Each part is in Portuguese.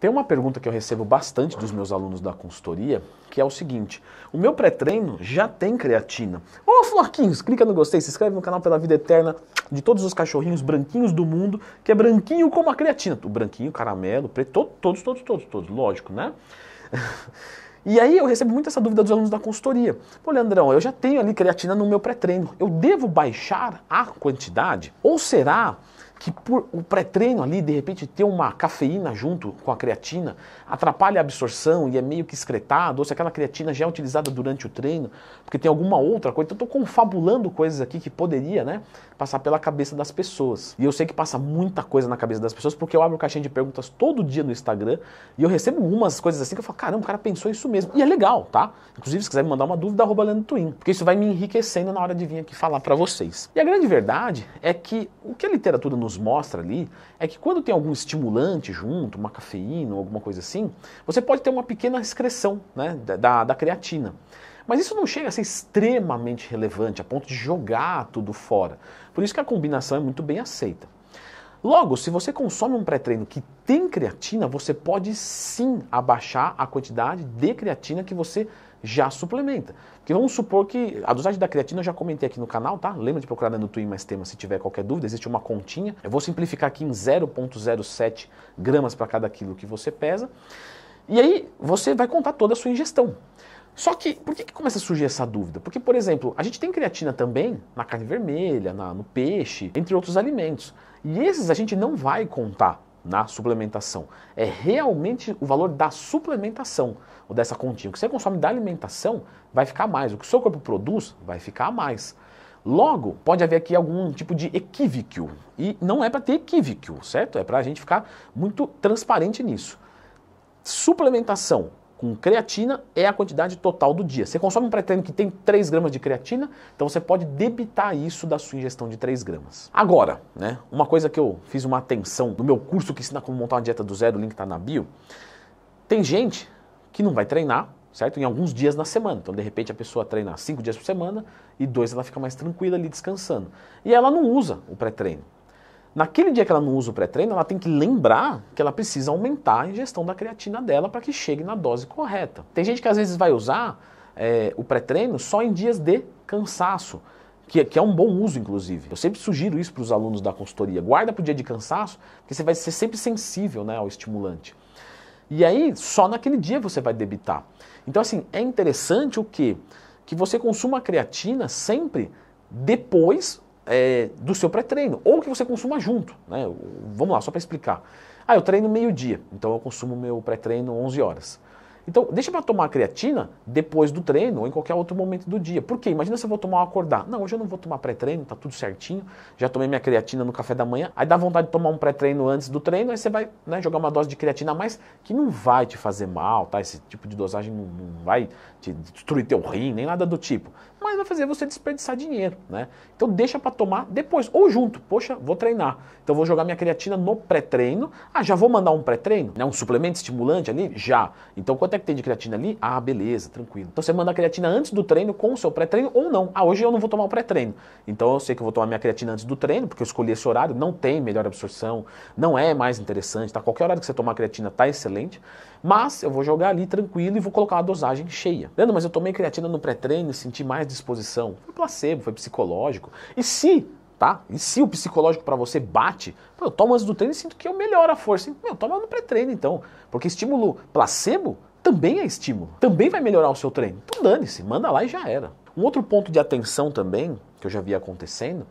Tem uma pergunta que eu recebo bastante dos meus alunos da consultoria, que é o seguinte: o meu pré-treino já tem creatina. Ô, Floquinhos, clica no gostei, se inscreve no canal pela vida eterna de todos os cachorrinhos branquinhos do mundo, que é branquinho como a creatina. O branquinho, caramelo, preto, todos, todos, todos, todos, lógico, né? E aí eu recebo muito essa dúvida dos alunos da consultoria. Pô, Leandrão, eu já tenho ali creatina no meu pré-treino. Eu devo baixar a quantidade? Ou será que por o pré-treino ali, de repente, ter uma cafeína junto com a creatina atrapalha a absorção e é meio que excretado, ou se aquela creatina já é utilizada durante o treino, porque tem alguma outra coisa. Então, estou confabulando coisas aqui que poderia né, passar pela cabeça das pessoas. E eu sei que passa muita coisa na cabeça das pessoas, porque eu abro caixinha de perguntas todo dia no Instagram e eu recebo algumas coisas assim que eu falo, caramba, o cara pensou isso mesmo. E é legal, tá? Inclusive, se quiser me mandar uma dúvida, arroba Twin, porque isso vai me enriquecendo na hora de vir aqui falar para vocês. E a grande verdade é que o que a literatura nos mostra ali é que quando tem algum estimulante junto, uma cafeína ou alguma coisa assim, você pode ter uma pequena excreção né, da, da creatina. Mas isso não chega a ser extremamente relevante a ponto de jogar tudo fora. Por isso que a combinação é muito bem aceita. Logo, se você consome um pré-treino que tem creatina, você pode sim abaixar a quantidade de creatina que você já suplementa. Porque vamos supor que a dosagem da creatina eu já comentei aqui no canal, tá? Lembra de procurar no Twin mais tema se tiver qualquer dúvida, existe uma continha. Eu vou simplificar aqui em 0,07 gramas para cada quilo que você pesa. E aí você vai contar toda a sua ingestão. Só que, por que, que começa a surgir essa dúvida? Porque, por exemplo, a gente tem creatina também na carne vermelha, na, no peixe, entre outros alimentos. E esses a gente não vai contar na suplementação. É realmente o valor da suplementação, ou dessa continha. O que você consome da alimentação vai ficar mais. O que o seu corpo produz vai ficar mais. Logo, pode haver aqui algum tipo de equívoco. E não é para ter equívoco, certo? É para a gente ficar muito transparente nisso. Suplementação com creatina é a quantidade total do dia. Você consome um pré-treino que tem 3 gramas de creatina, então você pode debitar isso da sua ingestão de 3 gramas. Agora, né, uma coisa que eu fiz uma atenção no meu curso que ensina como montar uma dieta do zero, o link está na bio, tem gente que não vai treinar, certo? Em alguns dias na semana. Então, de repente, a pessoa treina 5 dias por semana e dois ela fica mais tranquila ali descansando. E ela não usa o pré-treino. Naquele dia que ela não usa o pré-treino, ela tem que lembrar que ela precisa aumentar a ingestão da creatina dela para que chegue na dose correta. Tem gente que às vezes vai usar é, o pré-treino só em dias de cansaço. Que, que, é um bom uso, inclusive. Eu sempre sugiro isso para os alunos da consultoria. Guarda para o dia de cansaço, porque você vai ser sempre sensível né, ao estimulante. E aí, só naquele dia você vai debitar. Então, assim, é interessante o quê? Que você consuma creatina sempre depois é, do seu pré-treino, ou que você consuma junto. Né? Vamos lá, só para explicar. Ah, eu treino meio-dia, então eu consumo meu pré-treino 11 horas. Então, deixa para tomar creatina depois do treino ou em qualquer outro momento do dia. Por quê? Imagina se eu vou tomar ou acordar. Não, hoje eu não vou tomar pré-treino, tá tudo certinho. Já tomei minha creatina no café da manhã. Aí dá vontade de tomar um pré-treino antes do treino, aí você vai né, jogar uma dose de creatina a mais que não vai te fazer mal, tá? Esse tipo de dosagem não, não vai te destruir teu rim, nem nada do tipo mas vai fazer você desperdiçar dinheiro, né? Então deixa para tomar depois, ou junto. Poxa, vou treinar. Então vou jogar minha creatina no pré-treino. Ah, já vou mandar um pré-treino, né? Um suplemento estimulante ali? Já. Então quanto é que tem de creatina ali? Ah, beleza, tranquilo. Então você manda a creatina antes do treino com o seu pré-treino ou não. Ah, hoje eu não vou tomar o pré-treino. Então eu sei que eu vou tomar minha creatina antes do treino, porque eu escolhi esse horário, não tem melhor absorção, não é mais interessante, tá? Qualquer horário que você tomar a creatina tá excelente. Mas eu vou jogar ali tranquilo e vou colocar uma dosagem cheia. Leandro, mas eu tomei creatina no pré-treino e senti mais disposição. Foi placebo, foi psicológico. E se, tá? E se o psicológico para você bate, eu tomo antes do treino e sinto que eu melhoro a força. Meu, toma no pré-treino então. Porque estímulo placebo também é estímulo. Também vai melhorar o seu treino. Então dane-se, manda lá e já era. Um outro ponto de atenção também, que eu já vi acontecendo,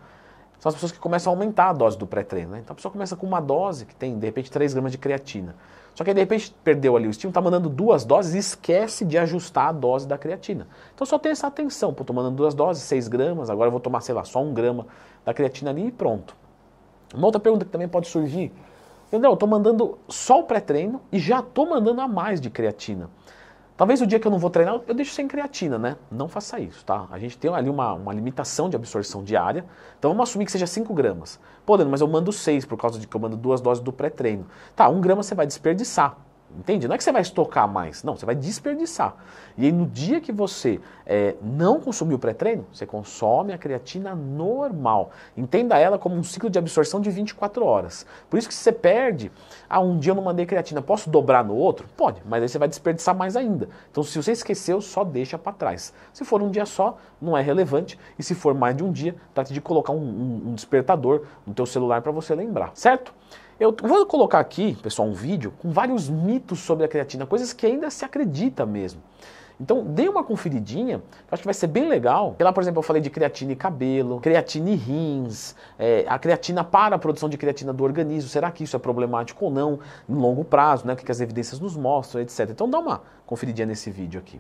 são as pessoas que começam a aumentar a dose do pré-treino. Né? Então a pessoa começa com uma dose que tem, de repente, 3 gramas de creatina. Só que aí, de repente, perdeu ali o estímulo, está mandando duas doses e esquece de ajustar a dose da creatina. Então só tem essa atenção, tô mandando duas doses, 6 gramas, agora eu vou tomar, sei lá, só um grama da creatina ali e pronto. Uma outra pergunta que também pode surgir, entendeu? Eu estou mandando só o pré-treino e já estou mandando a mais de creatina. Talvez o dia que eu não vou treinar, eu deixo sem creatina, né? Não faça isso, tá? A gente tem ali uma, uma limitação de absorção diária, então vamos assumir que seja 5 gramas. Pô, Dano, mas eu mando 6 por causa de que eu mando duas doses do pré-treino. Tá, 1 um grama você vai desperdiçar. Entende? Não é que você vai estocar mais, não, você vai desperdiçar. E aí no dia que você é, não consumir o pré-treino, você consome a creatina normal. Entenda ela como um ciclo de absorção de 24 horas. Por isso que se você perde, ah, um dia eu não mandei creatina, posso dobrar no outro? Pode, mas aí você vai desperdiçar mais ainda. Então se você esqueceu, só deixa para trás. Se for um dia só, não é relevante. E se for mais de um dia, trate de colocar um, um, um despertador no teu celular para você lembrar, certo? Eu vou colocar aqui, pessoal, um vídeo com vários mitos sobre a creatina, coisas que ainda se acredita mesmo. Então, dê uma conferidinha, acho que vai ser bem legal. Lá, por exemplo, eu falei de creatina e cabelo, creatina e rins, é, a creatina para a produção de creatina do organismo. Será que isso é problemático ou não, em longo prazo, né? O que as evidências nos mostram, etc. Então, dá uma conferidinha nesse vídeo aqui.